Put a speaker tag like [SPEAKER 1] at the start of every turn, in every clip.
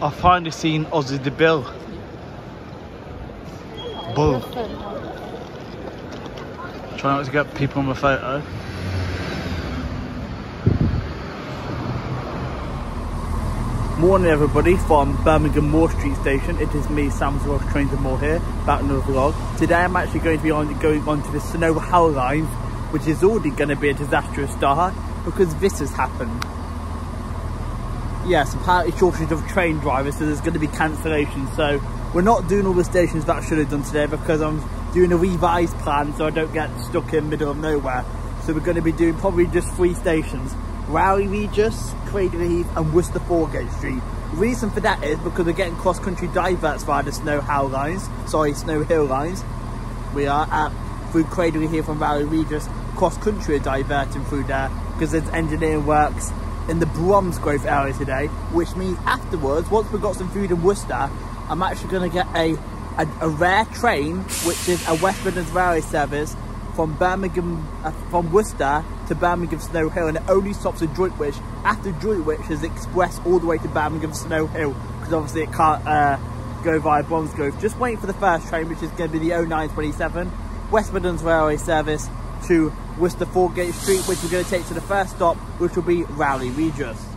[SPEAKER 1] I've finally seen Ozzy the Bill. Bull. Try not to get people on my photo. Morning everybody from Birmingham Moor Street Station. It is me, Sam Ross Trains and More here, back another vlog. Today I'm actually going to be on going on to the Snow Hill Line, which is already going to be a disastrous start because this has happened. Yes, apparently shortage of train drivers, so there's going to be cancellations. So we're not doing all the stations that I should have done today because I'm doing a revised plan so I don't get stuck in middle of nowhere. So we're going to be doing probably just three stations. Rowley Regis, Cradley Heath and Worcester Foregate Street. The reason for that is because we're getting cross-country diverts via the Snow Hill lines, sorry, Snow Hill lines. We are at, through Cradley Heath from Rowley Regis, cross-country are diverting through there because there's engineering works in the Bromsgrove area today, which means afterwards, once we've got some food in Worcester, I'm actually going to get a, a, a rare train, which is a West Midlands Railway service from Birmingham, uh, from Worcester to Birmingham Snow Hill, and it only stops at Droitwich. After Droitwich is express all the way to Birmingham Snow Hill, because obviously it can't uh, go via Bromsgrove. Just waiting for the first train, which is going to be the 0927 West Midlands Railway service to Worcester Foregate Street, which we're going to take to the first stop, which will be Rowley Regis.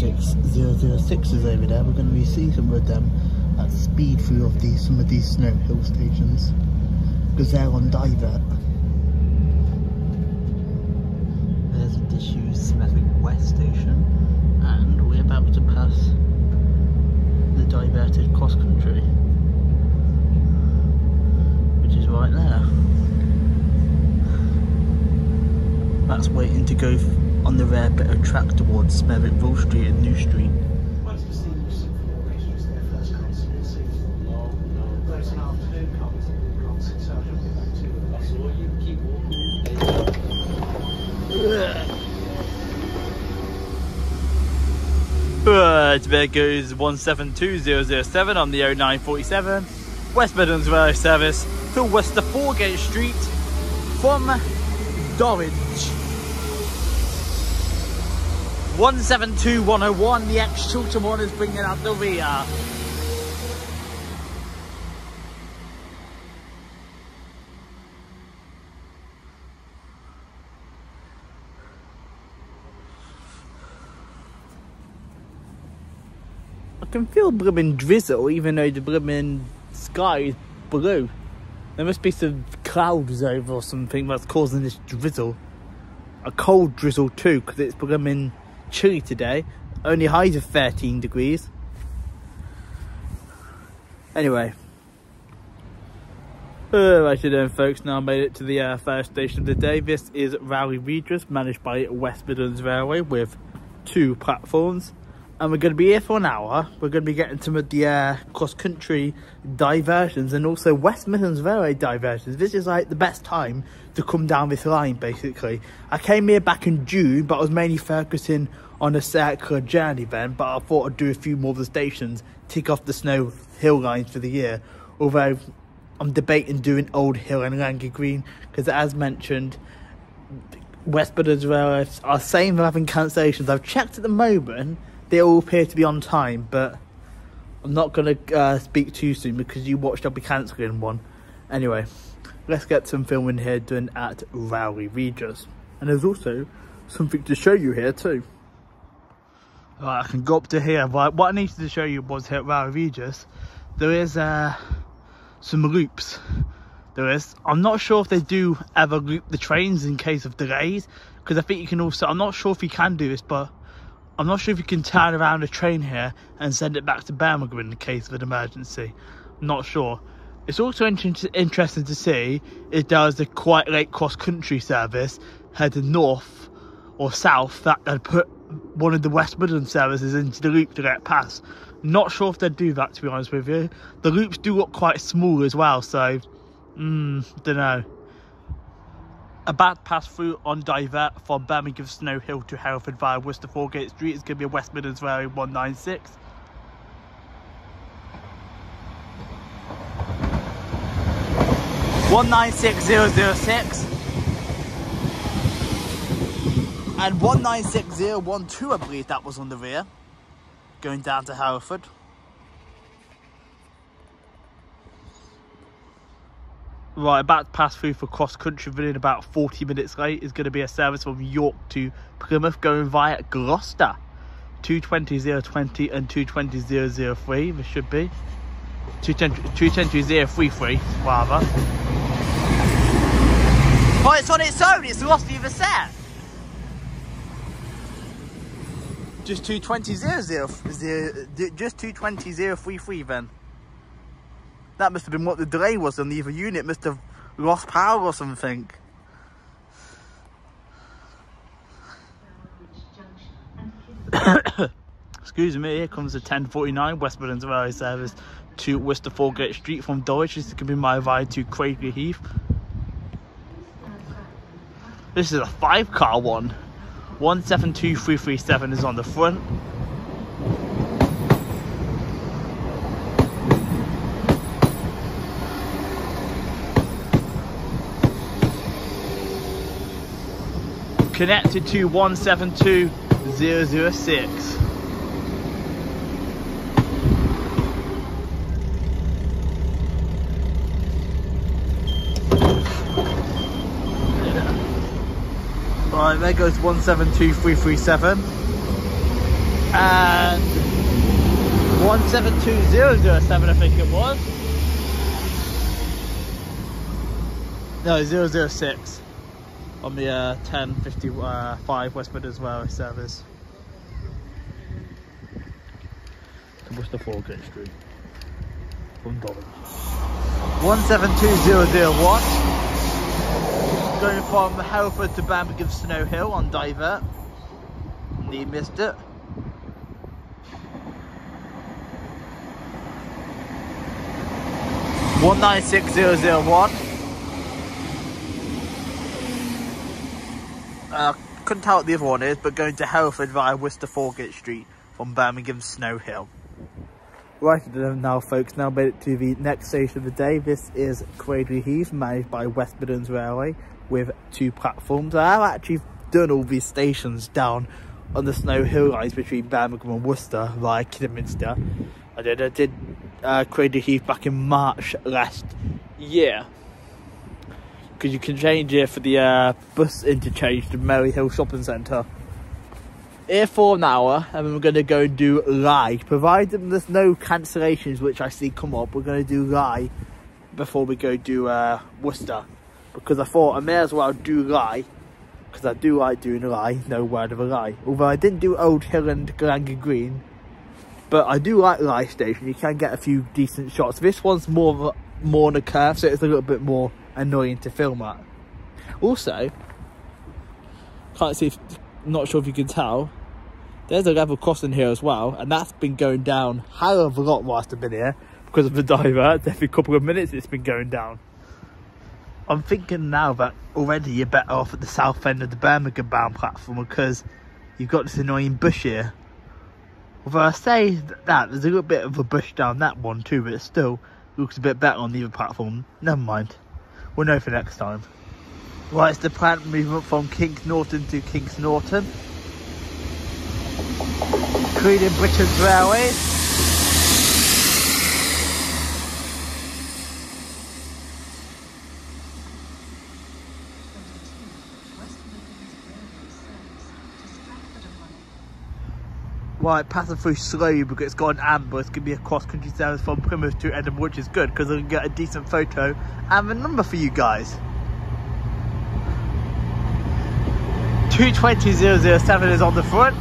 [SPEAKER 1] 006 is over there. We're going to be seeing some of them at speed through of these some of these snow hill stations because they're on divert. There's a disused Smethwick West station and we're about to pass the diverted cross country which is right there. That's waiting to go on the rare bit of track towards Smethwick Rolfe Street and New Street. Uh, there goes 172007 on the 0947 West Midlands Rail Service to Worcester Foregate Street from Dorridge. 172101, the ex-Chiltern one is bringing out the rear. I can feel blooming drizzle even though the blooming sky is blue. There must be some clouds over or something that's causing this drizzle. A cold drizzle too because it's blooming chilly today. Only highs of 13 degrees. Anyway. Uh, right then folks, now made it to the uh, first station of the day. This is Rowley Regis, managed by West Midlands Railway with two platforms. And we're going to be here for an hour. We're going to be getting some of the uh, cross-country diversions and also West Midlands Railway diversions. This is like the best time to come down this line, basically. I came here back in June, but I was mainly focusing on a circular journey then. But I thought I'd do a few more of the stations, tick off the Snow Hill lines for the year. Although I'm debating doing Old Hill and Langley Green, because as mentioned, West Midlands Railway are saying they're having cancellations. I've checked at the moment they all appear to be on time, but I'm not going to uh, speak too soon because you watched I'll be cancelling one. Anyway, let's get some filming here done at Rowley Regis. And there's also something to show you here too. Right, I can go up to here, but what I needed to show you was here at Rowley Regis, there is uh, some loops. There is. I'm not sure if they do ever loop the trains in case of delays, because I think you can also, I'm not sure if you can do this, but I'm not sure if you can turn around a train here and send it back to Birmingham in the case of an emergency. I'm not sure. It's also interesting to see if there was a quite late cross-country service heading north or south that had put one of the West Midland services into the loop to get past. Not sure if they'd do that to be honest with you. The loops do look quite small as well, so Hmm, don't know. A bad pass through on divert from Birmingham Snow Hill to Hereford via Worcester Foregate Street is going to be a West Midlands Railway 196. One nine six zero zero six and one nine six zero one two. I believe that was on the rear, going down to Hereford. Right, about to pass through for cross country within about 40 minutes late is going to be a service from York to Plymouth going via Gloucester. 220.020 and 220.003, this should be. 220.033, rather. Oh, it's on its own, it's lost the other set. Just 220.003, just 220.033 then. That must have been what the delay was on the other unit. Must have lost power or something. Excuse me, here comes the 1049 West Midlands Railway service to Worcester Foregate Street from Dorridge. This to be my ride to Cradley Heath. This is a five car one. 172337 is on the front. Connected to 172006. Right, there goes 172337 and 172007 I think it was. No, 006 on the uh, 1055 West Midlands Railway service. To Worcester Foregate Street from Dolan. 172001 going from Hereford to Birmingham Snow Hill on divert. He missed it. One nine six zero zero one. Uh, couldn't tell what the other one is, but going to Hereford via Worcester Foregate Street from Birmingham Snow Hill. Right now folks, now made it to the next station of the day. This is Cradley Heath, managed by West Midlands Railway with two platforms. I have actually done all these stations down on the Snow Hill lines between Birmingham and Worcester via Kidderminster. I did, I did uh, Cradley Heath back in March last year because you can change here for the uh, bus interchange to Merry Hill Shopping Centre. Here for an hour, and then we're going to go and do Lye. Provided there's no cancellations, which I see come up, we're going to do Lye before we go do uh, Worcester. Because I thought I may as well do Lye, because I do like doing Lye, no word of a lie. Although I didn't do Old Hill and Langley Green, but I do like Lye Station. You can get a few decent shots. This one's more more on a curve, so it's a little bit more annoying to film at. Also, can't see, if, not sure if you can tell, there's a level crossing here as well, and that's been going down hell of a lot whilst I've been here because of the divert. Every couple of minutes it's been going down. I'm thinking now that already you're better off at the south end of the Birmingham bound platform because you've got this annoying bush here. Although I say that, there's a little bit of a bush down that one too, but it still looks a bit better on the other platform. Never mind. We'll know for next time. Right, it's the plant movement from Kings Norton to Kings Norton. Creeding Britain's Railways. Right, passing through slowly because it's an amber. It's going to be a cross-country service from Plymouth to Edinburgh, which is good because I can get a decent photo and a number for you guys. 220007 is on the front.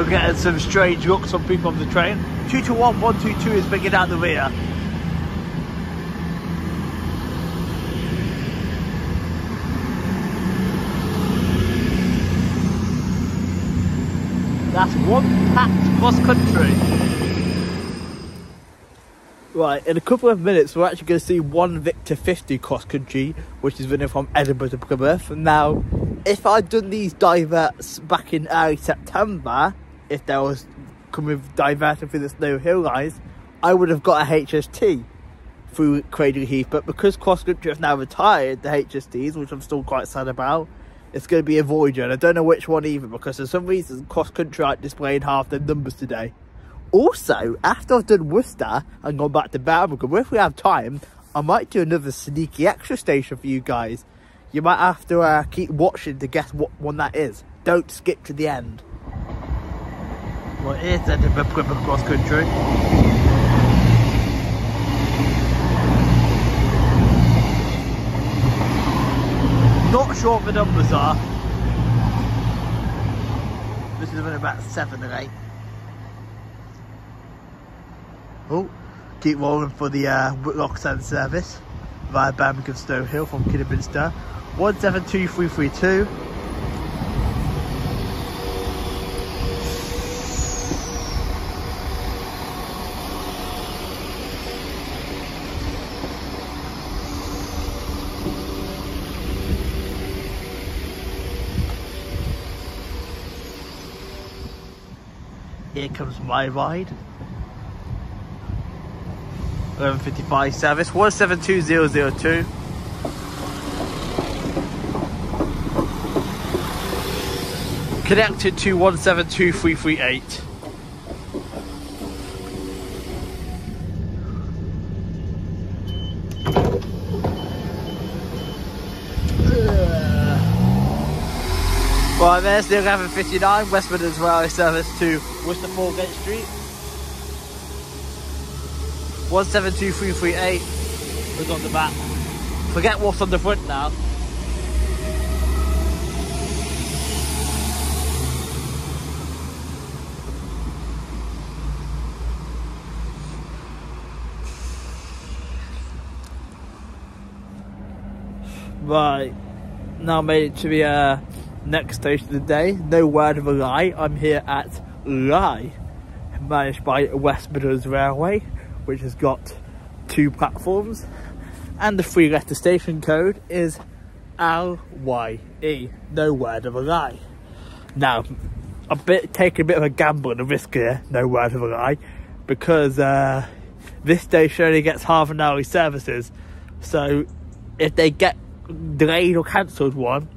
[SPEAKER 1] We're getting some strange looks on people on the train. 2-1, 1 2 2 is bringing out the rear. That's one packed cross country. Right, in a couple of minutes, we're actually going to see one Victor 50 cross country, which is running from Edinburgh to Plymouth. Now, if I'd done these diverts back in early September, if there was coming diverting through the snow hill lines, I would have got a HST through Cradley Heath. But because cross country have now retired the HSTs, which I'm still quite sad about, it's going to be a Voyager. And I don't know which one either because for some reason cross country aren't displaying half the numbers today. Also, after I've done Worcester and gone back to Birmingham, if we have time, I might do another sneaky extra station for you guys. You might have to uh, keep watching to guess what one that is. Don't skip to the end. Well, here's Edinburgh Plymouth Cross Country. Not sure what the numbers are. This is about 7 and 8. Oh, keep rolling for the uh, Whitlocks End service via Birmingham Snow Hill from Kidderminster. 172332. Here comes my ride. 1155 service 172002 connected to 172338 Right, there's the 1159 West Midlands Railway service to Worcester Foregate Street. 172338 we got the map. Forget what's on the front now. Right, now made it to the uh, next station of the day. No word of a lie, I'm here at Lye, managed by West Midlands Railway which has got two platforms and the three letter station code is LYE, no word of a lie. Now, a bit taking a bit of a gamble and a risk here, no word of a lie, because uh, this station only gets half an hourly services. So if they get delayed or cancelled one,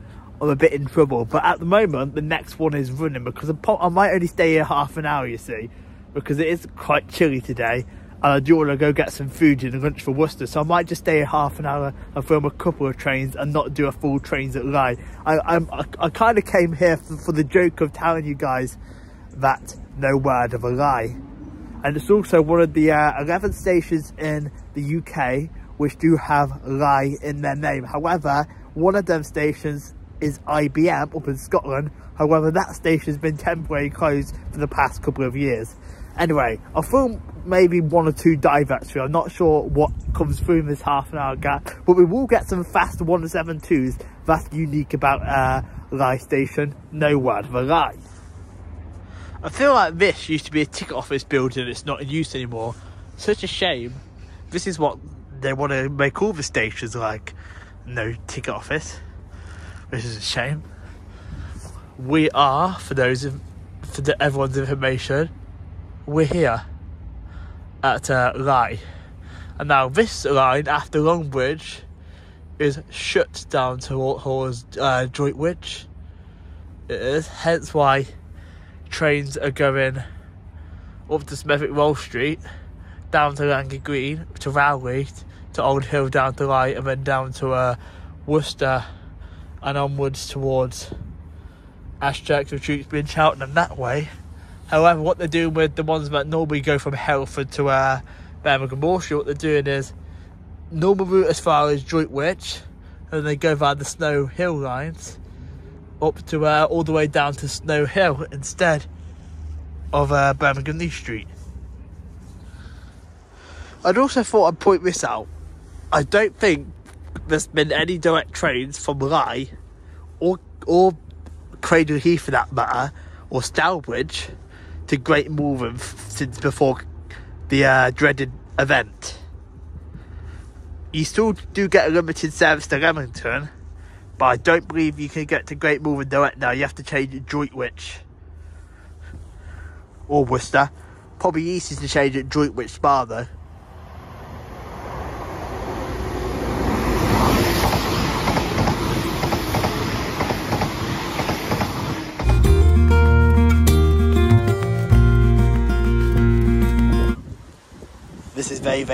[SPEAKER 1] I'm a bit in trouble. But at the moment, the next one is running because I might only stay here half an hour, you see, because it is quite chilly today and I do want to go get some food in lunch for Worcester, so I might just stay here half an hour and film a couple of trains and not do a full trains at Lye. I, I, I kind of came here for, for the joke of telling you guys that no word of a lie. And it's also one of the uh, 11 stations in the UK which do have Rye in their name. However, one of them stations is IBM up in Scotland. However, that station has been temporarily closed for the past couple of years. Anyway, I'll film maybe one or two diverts through. I'm not sure what comes through in this half an hour gap, but we will get some fast 172s that's unique about uh, Lye Station. No word a lie. I feel like this used to be a ticket office building it's not in use anymore. Such a shame. This is what they want to make all the stations like. No ticket office. Which is a shame. We are, for those of, for the, everyone's information, we're here at uh, Lye. And now this line after Longbridge is shut down to towards uh, Droitwich. It is, hence why trains are going up to Smethwick Rolfe Street, down to Langley Green, to Rowley, to Old Hill, down to Lye, and then down to uh, Worcester and onwards towards Ashchurch, Tewkesbury and Cheltenham that way. However, what they're doing with the ones that normally go from Hereford to uh, Birmingham Moorshire, what they're doing is normal route as far as Droitwich, and they go via the Snow Hill lines up to uh, all the way down to Snow Hill instead of uh, Birmingham New Street. I'd also thought I'd point this out. I don't think there's been any direct trains from Lye or or Cradley Heath for that matter or Stourbridge to Great Malvern since before the uh, dreaded event. You still do get a limited service to Leamington, but I don't believe you can get to Great Malvern direct now. You have to change at Droitwich or Worcester. Probably easier to change at Droitwich Spa though.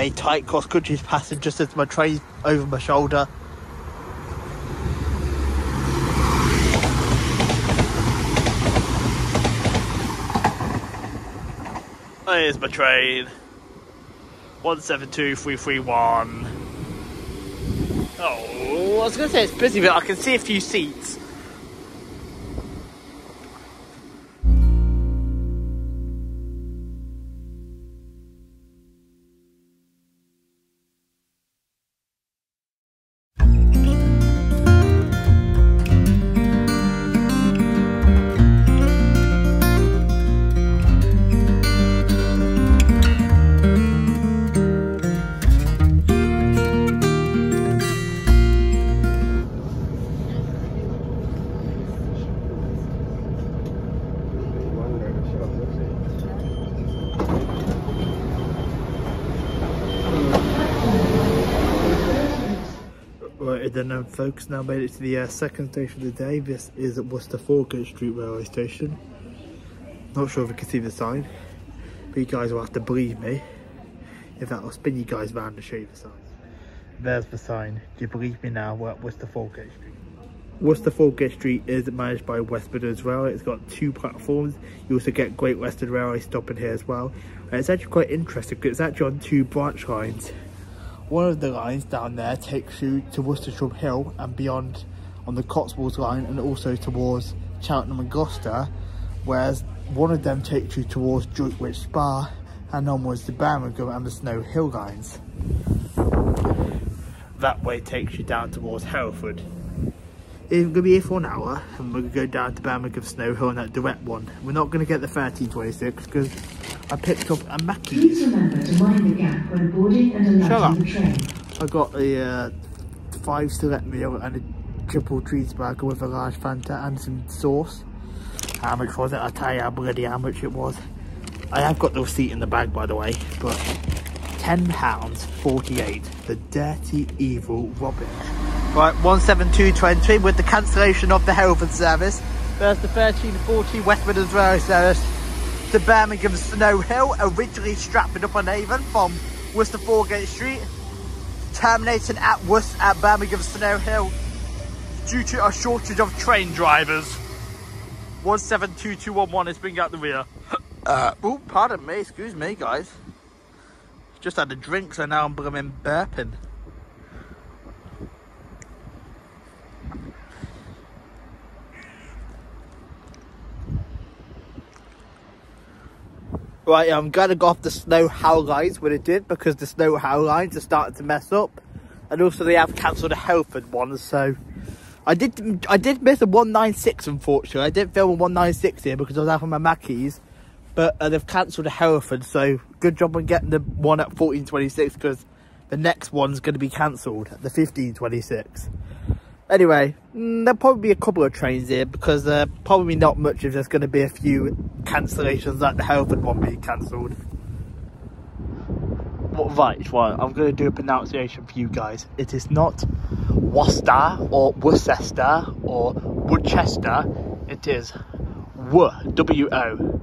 [SPEAKER 1] Very tight cross country passing just as my train over my shoulder. There's my train. 172331. Oh, I was going to say it's busy, but I can see a few seats. Right, then um, folks, now made it to the uh, second station of the day. This is at Worcester Foregate Street Railway Station. Not sure if you can see the sign, but you guys will have to believe me. If I'll spin you guys round to show you the sign. There's the sign. Do you believe me now? We're at Worcester Foregate Street. Worcester Foregate Street is managed by West Midlands Railway. It's got two platforms. You also get Great Western Railway stopping here as well. And it's actually quite interesting because it's actually on two branch lines. One of the lines down there takes you to Worcester Shrub Hill and beyond on the Cotswolds line and also towards Cheltenham and Gloucester, whereas one of them takes you towards Droitwich Spa and onwards to Birmingham and the Snow Hill lines. That way takes you down towards Hereford. We're going to be here for an hour and we're going to go down to Birmingham Snow Hill on that direct one. We're not going to get the 1326 because I picked up a Mackey's.
[SPEAKER 2] Please remember to mind the gap when boarding and
[SPEAKER 1] Shut
[SPEAKER 2] alighting
[SPEAKER 1] up.
[SPEAKER 2] the train.
[SPEAKER 1] I got a uh, five select meal and a triple cheeseburger with a large Fanta and some sauce. How much was it? I'll tell you how bloody how much it was. I have got the receipt in the bag by the way, but £10.48. The dirty, evil rubbish. Right, 172.20 with the cancellation of the Hereford service. There's the 1340 West Midlands Railway service to Birmingham Snow Hill, originally Stratford-upon-Avon from Worcester Foregate Street terminating at Worcester at Birmingham Snow Hill due to a shortage of train drivers. 172211 is bringing out the rear. Uh, oh, pardon me, excuse me, guys. Just had a drink, so now I'm blooming burping. Right, I'm gonna go off the snow hill lines when it did because the snow hill lines are starting to mess up, and also they have cancelled the Hereford one, So I did I did miss a 196 unfortunately. I didn't film a 196 here because I was on my Mackies. but uh, they've cancelled the Hereford. So good job on getting the one at 1426 because the next one's going to be cancelled, at the 1526. Anyway, mm, there'll probably be a couple of trains here because uh, probably not much if there's going to be a few cancellations like the Hereford one being cancelled. What right, right, I'm going to do a pronunciation for you guys. It is not Worcester or Worcester or Woodchester. It is W, W-O.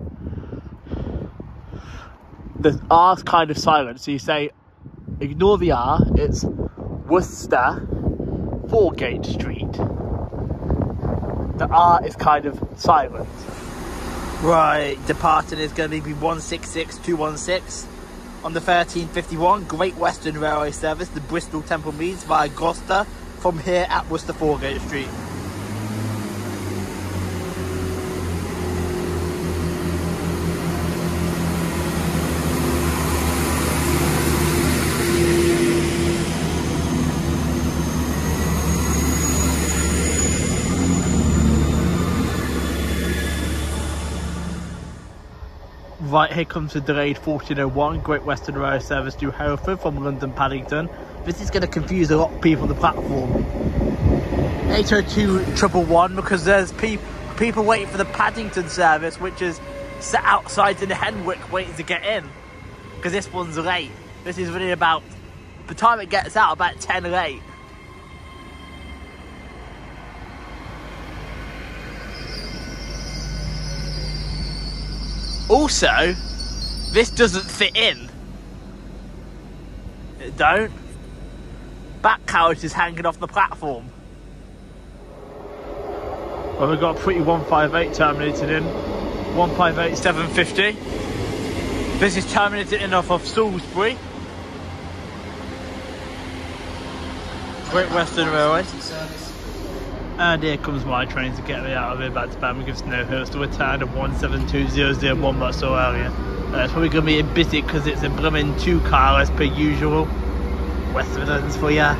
[SPEAKER 1] The R's kind of silent, so you say, ignore the R, it's Worcester Foregate Street. The R is kind of silent. Right, departing is going to be 166216 on the 1351 Great Western Railway Service, the Bristol Temple Meads via Gloucester from here at Worcester Foregate Street. Right, here comes the delayed 1401 Great Western Rail service to Hereford from London Paddington. This is going to confuse a lot of people on the platform. 802 triple one because there's pe people waiting for the Paddington service, which is sat outside in the Henwick waiting to get in. Because this one's late. This is really about the time it gets out, about 10 late. Also, this doesn't fit in. It don't. Back carriage is hanging off the platform. Well, we've got a pretty 158 terminated in. 158 750. This is terminated in off of Salisbury. Great Western Railway. And here comes my train to get me out of here back to Birmingham Snow Hills to a town of 172001 Muscle area. Uh, it's probably going to be a busy because it's a blooming two car as per usual. West Midlands for ya.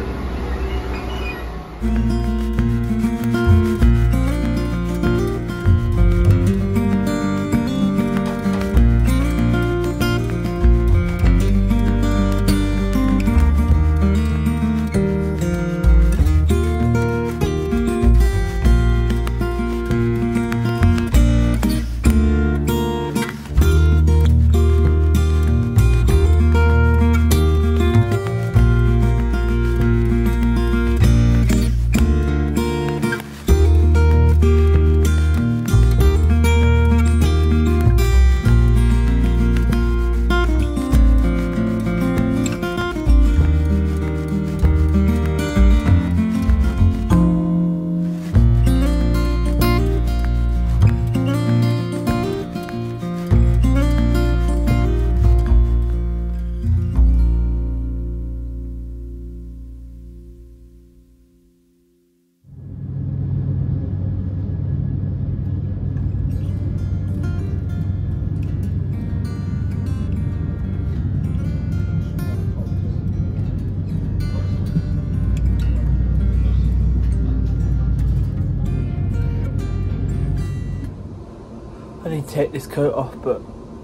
[SPEAKER 1] This coat off, but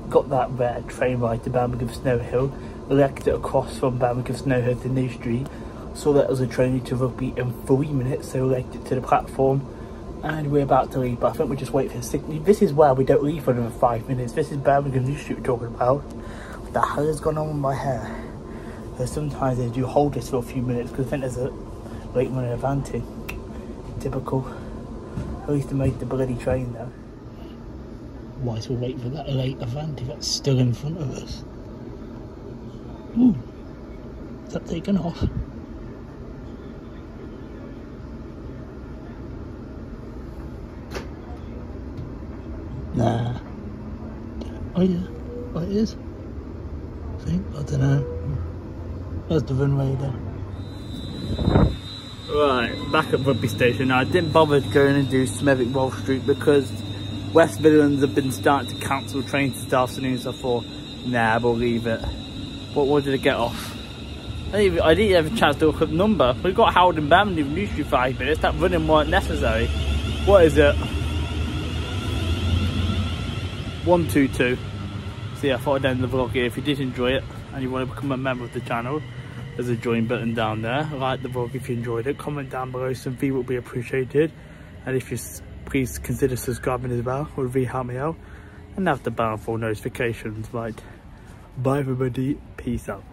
[SPEAKER 1] got that red train ride to Birmingham Snow Hill. Legged it across from Birmingham Snow Hill to New Street. Saw that was a train to rugby in three minutes, so legged it to the platform. And we're about to leave, but I think we just wait for the signal. This is where we don't leave for another five minutes. This is Birmingham New Street we're talking about. What the hell has gone on with my hair? So sometimes they do hold this for a few minutes because I think there's a late running advantage. Typical. At least they made the bloody train though. We're waiting for that late event if that's still in front of us. Ooh, is that taken off? Nah. Oh yeah, oh it is. I think, I don't know. That's the runway there. Right, back at Rugby Station. Now, I didn't bother going and do Smethwick Rolfe Street because West Midlands have been starting to cancel trains this afternoon, so I thought, nah, we'll leave it. What, what did it get off? I didn't, even, I didn't have a chance to look up number. We got Howard and Birmingham New Street five minutes. That running weren't necessary. What is it? 122. So yeah, I thought I'd end the vlog here. If you did enjoy it and you want to become a member of the channel, there's a join button down there. Like the vlog if you enjoyed it. Comment down below, some feedback would be appreciated. And if you please consider subscribing as well, it would really help me out. And have the bell for notifications, right? Bye everybody, peace out.